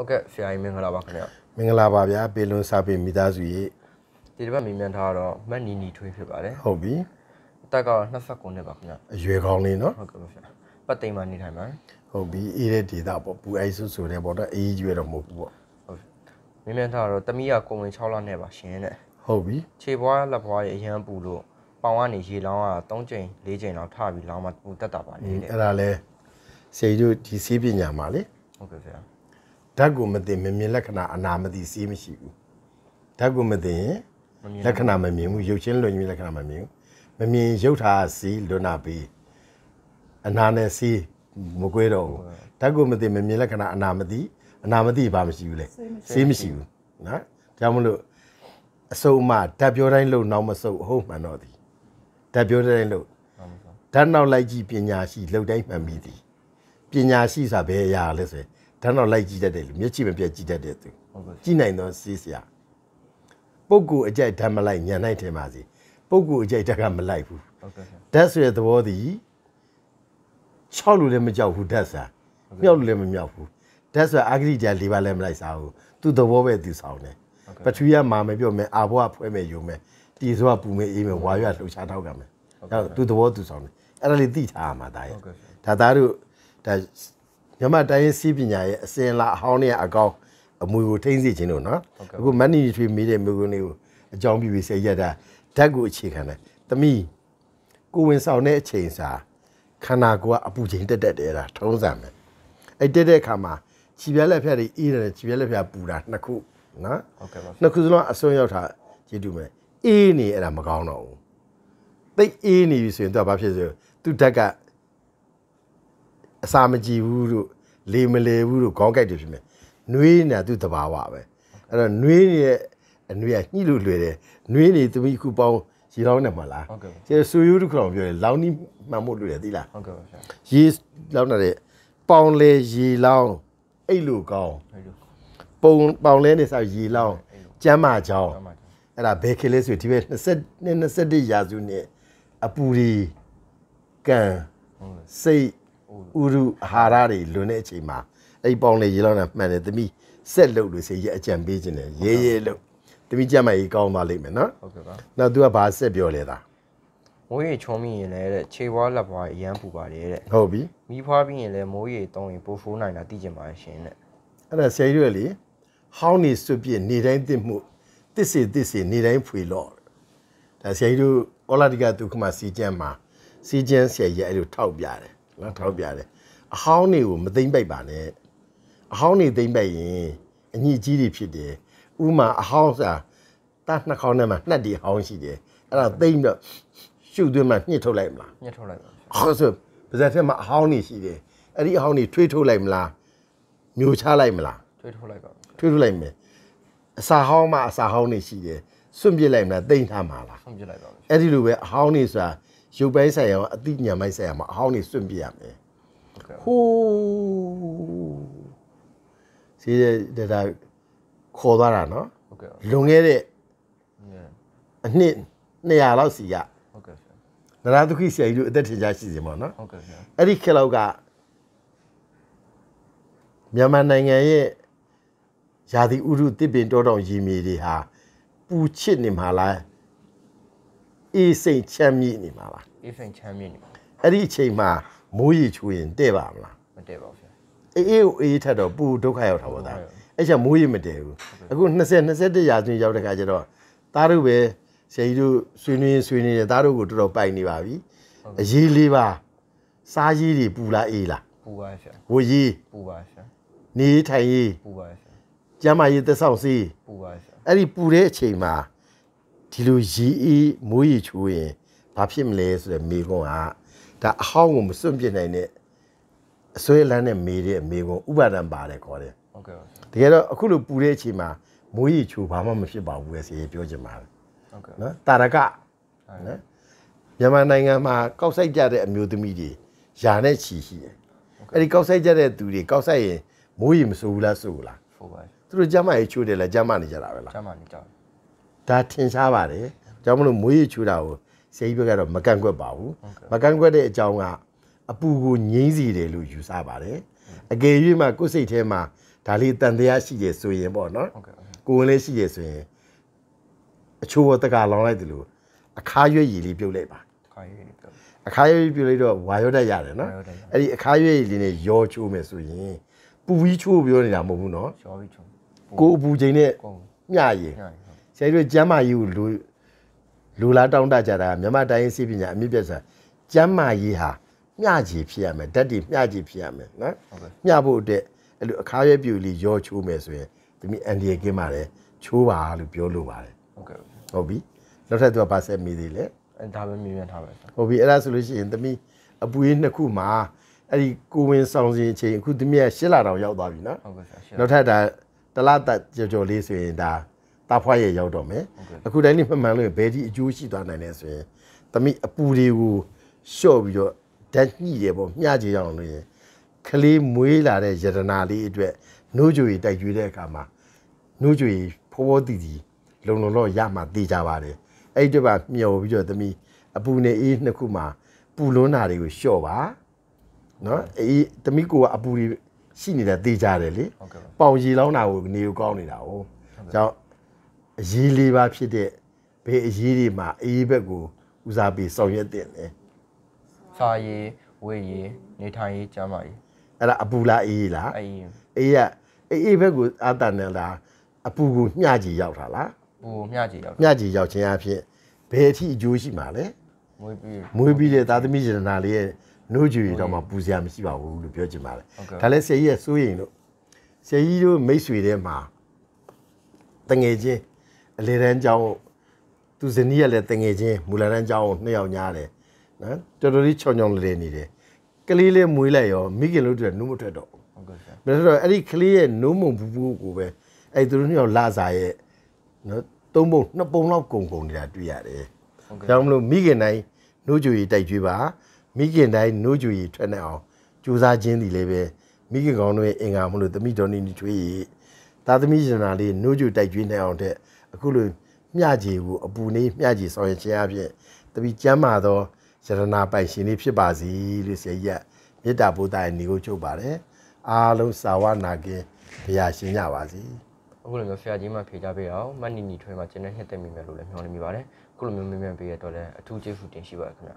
ဟုတ်ကဲ့ဆရာကြီးမင်္ဂလာပါခင်ဗျာမင်္ဂလာပါဗျာပေလွန်စာပေမိသားစုရေဒီတစ်ပတ်မြင်မြန်ထားတော့မတ်နီနီထွေးဖြစ်ပါတယ်ဟုတ်ပြီအသက်ကတော့29နှစ်ပါခင်ဗျာအရွယ်ကောင်းလေးနော်ဟုတ်ကဲ့ပါဆရာပတ်သိမ်းမှနေထိုင်ပါဟုတ်ပြီအေးတဲ့ဒေတာပေါ့ပူအိုက်ဆုဆိုတဲ့ပေါ့တော့အေးကြီးရွယ်တော့မဟုတ်ဘူးပေါ့ဟုတ်မြင်မြန်ထားတော့တမီးကကိုဝင်6လနဲ့ပါရှင်တဲ့ဟုတ်ပြီခြေပွားလက်ပွားရဲ့အရန်ပူလို့ပေါင်ကနေရေလောင်းက3ချိန်4ချိန်လောက်ထပြီးလောင်းမှပူတက်တာပါလေတဲ့အဲ့ဒါလဲစေတို့ဒီစေးပညာမှာလေဟုတ်ကဲ့ဆရာ ဓာတ်ကိုမသိမမြင်လက္ခဏာအနာမသိစေးမရှိဘူးဓာတ်ကိုမသိရင်မမြင်လက္ခဏာမမြင်ဘူးရုပ်ချင်းလွန်ကြီးလက္ခဏာမမြင်ဘူးမမြင်ရုပ်ထားစီလွန်နာပြီးအနာနဲ့စီမကွေးတော့ဘူးဓာတ်ကိုမသိမမြင်လက္ခဏာအနာမသိအနာမသိဘာမရှိဘူးလေစေးမရှိဘူးနော်ဒါကြောင့်မလို့အစုံအမဓာတ်ပြောတိုင်းလို့နောက်မစုပ်ဟုတ်မှန်တော့သည်ဓာတ်ပြောတိုင်းလို့ဟုတ်ပါဓာတ်နောက်လိုက်ကြည့်ပညာရှိလှုပ်တိုင်းမှန်မိသည်ပညာရှိဆိုတာဘယ်အရာလဲဆိုရင် ဓာတ်နောက်လိုက်ကြည့်တတ်တယ်လူမျက်ကြည့်မပြတ်ကြည့်တတ်တဲ့သူဟုတ်ကဲ့ကြည့်နိုင်သောစေးစရာပုဂ္ဂိုလ်အကြိုက်ဓာတ်မလိုက်ညံနိုင်တယ်ပါစီပုဂ္ဂိုလ်အကြိုက်ဓာတ်ကမလိုက်ဘူးဟုတ်ကဲ့ဆရာဓာတ်ဆိုတဲ့သဘောသည်6လူလည်းမကြောက်ဘူးဓာတ်စာမြောက်လူလည်းမမြောက်ဘူးဓာတ်ဆိုတာအာဂရိတရား၄ပါးလည်းမလိုက်စားဘူးသူသဘောပဲသူဆောင်တယ်ပထဝီကမာမယ်ပြောမယ်အာဘောကဖွဲမယ်ယုံမယ်တီဆိုကပူမယ်အေးမယ်ဝါရွလှုပ်ရှားထောက်ကမယ်ဟုတ်သူသဘောသူဆောင်တယ်အဲ့ဒါလေးသိထားရမှာဒါရဲ့ဟုတ်ကဲ့ဆရာဒါသားတို့ဒါ မြမတိုင်းရေးစီးပညာရဲ့အစင်လာအဟောင်းနဲ့အကောင်းအမွေကိုထိမ့်စေခြင်းလို့နော်အခုမန်နီထွေမေးတဲ့မျိုးကုန်းလေးကိုအကြောင်းပြပြီးဆက်ရတာဓာတ်ကိုအခြေခံတယ်သမီးကိုဝင်ဆောင်တဲ့အချိန်စာခန္ဓာကိုယ်ကအပူချိန်တက်တက်တယ်ဒါထုံးစံပဲအဲ့တက်တဲ့အခါမှာခြေပြက်လက်ဖြတ်တွေအေးတယ်ခြေပြက်လက်ဖြတ်ပူတာနှစ်ခုနော်ဟုတ်ကဲ့ပါနှစ်ခုစလုံးအစွန်းရောက်တာကြည့်တူမယ်အေးနေအဲ့ဒါမကောင်းတော့ဘူးသိပ်အေးနေပြီဆိုရင်သူကဘာဖြစ်ဆိုသူဓာတ်က အစာမကြည့်ဘူးလို့လေမလေဘူးလို့ခေါင်းကိုက်တယ်ဖြစ်မယ်နှွေးနေတာသူတဘာဝပဲအဲ့တော့နှွေးနေတဲ့အနှွေးကညှိလို့လွယ်တယ်နှွေးနေသမီးခုပေါင်းရေလောင်းနေမှာလားဟုတ်ကဲ့ပါကျေဆူယူတစ်ခုအောင်ပြောတယ်လောင်းနီးမှန်မို့လွယ်တယ်သိလားဟုတ်ကဲ့ပါဆရာရေလောင်းတဲ့ပေါင်လေရေလောင်းအဲ့လိုကောင်းဟုတ်လို့ပုံပေါင်လဲနေစားရေလောင်းကျမ်းမာချောင်းအမှန်အဲ့ဒါဘယ်ခေတ်လဲဆိုဒီဘက်20 21ရာစုနှစ်အပူရီကံစိတ် ဥရုအာဟာရတွေလွန်တဲ့အချိန်မှာအဲ့ဒီပေါင်လေရေလောင်းတာမှန်တယ်သမီးဆက်လုပ်လို့စေရအကြံပေးခြင်းတယ်ရေးရေးလို့သမီးကြမ်းမကြီးကောင်းသွားလိမ့်မယ်နော်ဟုတ်ကဲ့ပါနောက် तू ကဘာဆက်ပြောလဲတာမိုးရေချုံမိရင်လည်းတဲ့ခြေပွားလက်ပွားအရန်ပူပါတယ်တဲ့ဟုတ်ပြီမီးဖွားပြီးရင်လည်းမိုးရေတုံးရင်ပိုဖိုးနိုင်တာသိကျင်ပါရှင်တဲ့အဲ့ဒါဆရာကြီးတို့ကလေဟောင်းနေစွပြစ်နေတိုင်းသိမှုတစ္စေတစ္စေနေတိုင်းဖွေလော့ဒါဆရာကြီးတို့ဩလာဒီကဒုက္ခမစီကျမ်းမှာစီကျမ်းဆရာကြီးအဲ့လိုထောက်ပြတယ် နော်ထောက်ပြတယ်အဟောင်းတွေကိုမသိမ့်ပိုက်ပါနဲ့အဟောင်းနေသိမ့်ပိုက်ရင်အညစ်အကြေးတွေဖြစ်တယ်ဥမာအဟောင်းစာတတ်နှာခေါင်းထဲမှာနှက်တွေအဟောင်းရှိတယ်အဲ့ဒါသိမ့်တော့ရှုပ်သွင်းမှညှစ်ထုတ်လိုက်မလားညှက်ထုတ်လိုက်ပါဟောဆိုပါဇက်ထဲမှာအဟောင်းနေရှိတယ်အဲ့ဒီအဟောင်းတွေထွေးထုတ်လိုက်မလားမျိုးချလိုက်မလားထွေးထုတ်လိုက်ပါထွေးထုတ်လိုက်မယ်အစာဟောင်းမှအစာဟောင်းနေရှိတယ်စွန့်ပစ်လိုက်မလားတိမ့်ထားမှာလားဆုံးပြလိုက်ပါမယ်အဲ့ဒီလိုပဲအဟောင်းနေဆိုတာ ရုပ်ပိုင်းဆိုင်ရာရောအသိဉာဏ်ပိုင်းဆိုင်ရာမှာအဟောင်းနေစွန့်ပစ်ရမယ်ဟုတ်ကဲ့ဟိုးစီးတဲ့ဒါခေါ်သွားတာနော်ဟုတ်ကဲ့လွန်ခဲ့တဲ့ညအနှစ်200လောက်စီကဟုတ်ကဲ့ဆရာနရဒုက္ခိဆရာကြီးတို့အသက်ထင်ရှားရှိစီမှာနော်ဟုတ်ကဲ့ဆရာအဲ့ဒီခေတ်လောက်ကမြန်မာနိုင်ငံရဲ့ယာတိဥရုတစ်ပင်တောတောင်ရီမြေတွေဟာပူချစ်နေမှာလား အေးစိတ်ချမ်းမြေ့နေမှာလားအေးဖိန်ချမ်းမြေ့နေပါအဲ့ဒီအချိန်မှာမိုးရေချိုးရင်တဲ့ပါမလားမတည့်ပါဘူးဆရာအေးအေးကိုအေးထက်တော့ပူဒုက္ခရောက်တာပေါ့သားအဲ့ချက်မိုးရေမတည်ဘူးအခု20 21ရာစုရောက်တဲ့ခါကျတော့သားတို့ပဲဆရာကြီးတို့ဆွေးနွေးဆွေးနွေးတယ်သားတို့ကိုတော်တော်ပိုက်နေပါပြီအရေးလေးပါစားရေးတွေပူလားအေးလားပူပါဆရာဝရေးပူပါဆရာနေထိုင်ရေးပူပါဆရာကျမ်းမာရေးသက်ဆောင်စေးပူပါဆရာအဲ့ဒီပူတဲ့အချိန်မှာ ဒီလိုရေအေးမိုးရေချိုးရင်ဘာဖြစ်မလဲဆိုတဲ့မေခွန်းကဒါအဟောင်းကိုမစွန့်ပစ်နိုင်တဲ့အစွဲလန်းတဲ့မေတဲ့မေခွန်းဥပါဒံပါတယ်ခေါ်တယ်ဟုတ်ကဲ့ပါဆရာတကယ်တော့အခုလိုပူတဲ့အချိန်မှာမိုးရေချိုးဘာမှမဖြစ်ပါဘူးလေဆရာပြောချင်ပါတယ်ဟုတ်ကဲ့နော်တာရကနော်မြန်မာနိုင်ငံမှာကောက်ဆိုင်ကြတဲ့အမျိုးသမီးတွေယာနဲ့ချီရှိတယ်အဲ့ဒီကောက်ဆိုင်ကြတဲ့သူတွေကောက်ဆိုင်ရင်မိုးရေမစိုးဘူးလားစိုးဘူးလားဖိုးပါသူတို့ကျမ်းမာရေးချိုးတယ်လားကျမ်းမာနေကြတာပဲလားကျမ်းမာနေကြတယ် ဒါထင်ရှားပါတယ်ကြောင့်မလို့မွေးရချိုးတာကိုဆရာကြီးဘက်ကတော့မကန့်ကွက်ပါဘူးမကန့်ကွက်တဲ့အကြောင်းကအပူကိုငြိမ့်စီတယ်လို့ယူဆပါတယ်အကယ်၍မှကိုယ်စိတ်ထဲမှာဒါလေးတန်တရားရှိရဆိုရင်ပေါ့နော်ဟုတ်ကဲ့ဟုတ်ကဲ့ကိုယ်ဝင်လေးရှိရဆိုရင်အချိုးပေါ်တကလောင်းလိုက်တယ်လို့အခါရွက်ရည်လေးပြုတ်လိုက်ပါခါရေးပြောအခါရွက်ရည်ပြုတ်လိုက်တော့ဝါရွက်တက်ရတယ်နော်ဝါရွက်တက်ရတယ်အဲ့ဒီအခါရွက်ရည်လေးနဲ့ရောချိုးမယ်ဆိုရင်ပူပြီးချိုးပြောနေတာမဟုတ်ဘူးနော်ရှော်ပြီးချုံကိုယ်အပူချိန်နဲ့ကုန်မျှရည်ညရင်ဟုတ် ဆရာတို့ကျမ်းမာရေးကိုလူလူလာတောင်းတကြတာမြန်မာတိုင်းစီပညာအမြင့်ပြတ်စာကျမ်းမာရေးဟာမျှကြည်ဖြစ်ရမယ်ဓာတ်တွေမျှကြည်ဖြစ်ရမယ်နော်ဟုတ်ကဲ့မျှဖို့အတွက်အဲ့လိုအခါရွက်ပြူလေးရောချိုးမယ်ဆိုရင်ဒီမိအန်ဒီရကင်းပါတယ်ချိုးပါလို့ပြောလို့ပါတယ်ဟုတ်ကဲ့ဟုတ်ပြီနောက်ထပ်သူကပါဆက်မိသေးလေအဲဒါပဲမြင်မြန်ထားပါဆရာဟုတ်ပြီအဲ့ဒါဆိုလို့ရှိရင်သမီးအပူရေးနှစ်ခုမှာအဲ့ဒီကိုဝင်ဆောင်စဉ်အချိန်အခုသမီးကရှစ်လတောင်ရောက်သွားပြီနော်ဟုတ်ကဲ့ဆရာရှေ့နောက်ထပ်ဒါတလားတက်ကြော်ကြော်လေးဆိုရင်ဒါ တာဖွားရဲ့ရောက်တော့မယ်ဟုတ်ကဲ့အခုတိုင်းလေးမှန်မှန်လို့ဘယ်ဒီအကျိုးရှိသွားနိုင်လဲဆိုရင်သမီးအပူတွေကိုလျှော့ပြီးတော့ဓာတ်ညှိတယ်ပေါ့မျှကြည့်ရအောင်လို့ရင်ကလေးမွေးလာတဲ့ယတနာလေးအတွက်နှိုးကြွေတိုက်ကျွေးတဲ့အခါမှာနှိုးကြွေဖောဖောတီတီလုံလုံတော့ရမှတေးကြပါတယ်အဲ့ဒီတော့ပါမျောပြီးတော့သမီးအပူနဲ့အေးနှစ်ခုမှာပူလွန်းတာတွေကိုလျှော့ပါနော်အေးသမီးကိုကအပူတွေရှိနေတာတေးကြတယ်လေဟုတ်ကဲ့ပါပေါင်ရီလောင်းတာကိုနေကိုကောင်းနေတာ哦ကြောင့် အရေးလေးပါဖြစ်တဲ့ဘယ်အရေးတွေမှာအေးဘက်ကိုဦးစားပေးဆောင်ရွက်တင်လဲစာရေးဝေးရေးနေထိုင်ရေးကျမ်းမာရေးအဲ့ဒါအပူလားအေးလားအဲ့ဒီအေးကအေးအေးဘက်ကိုအာတန်တယ်လားအပူကိုမျှကြည့်ရောက်တာလားပူမျှကြည့်ရောက်မျှကြည့်ရောက်ခြင်းအဖြစ်ဘယ်အထိအကျိုးရှိမှာလဲမွေးပြီးမွေးပြီးတဲ့သားသမီးရတနာလေးရဲ့နှိုးကြွေတော့မှပူစရာမရှိပါဘူးလို့ပြောချင်ပါတယ်ဒါလည်းဆရာကြီးရဲ့စိုးရင်လို့ဆရာကြီးတို့မိတ်ဆွေထဲမှာတငယ်ချင်း အလေတန်းကျောင်းသူဇနီးကလည်းတငယ်ချင်းမူလတန်းကျောင်းကိုနှစ်ယောက်ညားတယ်နော်တော်တော်လေးချောင်ချောင်လေးနေတယ်ကလေးလေးမွေးလိုက်ရောမိခင်လို့တွေ့နှုတ်မထွက်တော့ဘူးဟုတ်ကဲ့ဆရာဒါဆိုတော့အဲ့ဒီကလေးရဲ့နိုးမုံဘူးဘူးကိုပဲအဲ့ဒီသူတို့နှစ်ယောက်လာစားရဲ့နော်သုံးပုံနှစ်ပုံလောက်ကုံကုံနေတာတွေ့ရတယ်ဟုတ်ကဲ့ကြောင့်မလို့မိခင်တိုင်းနှိုးကြွေတိုက်ကြွေးပါမိခင်တိုင်းနှိုးကြွေထွက်နေအောင်ကြိုးစားခြင်းဒီလည်းပဲမိခင်ကောင်းတို့ရဲ့အင်္ဂါမလို့တမိတော်နေနေထွေးရသားသမီးရှင်နာလေးနှိုးကြွေတိုက်ကြွေးနေအောင်တဲ့ အခုလိုမျှကြည်ကိုအပူနေမျှကြည်ဆောင်ရခြင်းအပြင်တပိကျမ်းမာသောယရနာပိုင်ရှင်လေးဖြစ်ပါစေလို့ဆရာကြီးကမေတ္တာပို့တာရဲ့ညီကိုချုပ်ပါတယ်အားလုံးစာဝနာကင်ဘုရားရှင်ကြပါစေအခုလိုမျိုးဆရာကြီးမှဖြေကြပေးအောင်မတ်နီနီထွေးမှာကျင်းတဲ့နှစ်သက်မိမယ်လို့လည်းမျှော်လင့်မိပါတယ်အခုလိုမျိုးမြင်မြန်ပေးရတော့လည်းအထူးကျေးဇူးတင်ရှိပါတယ်ခင်ဗျ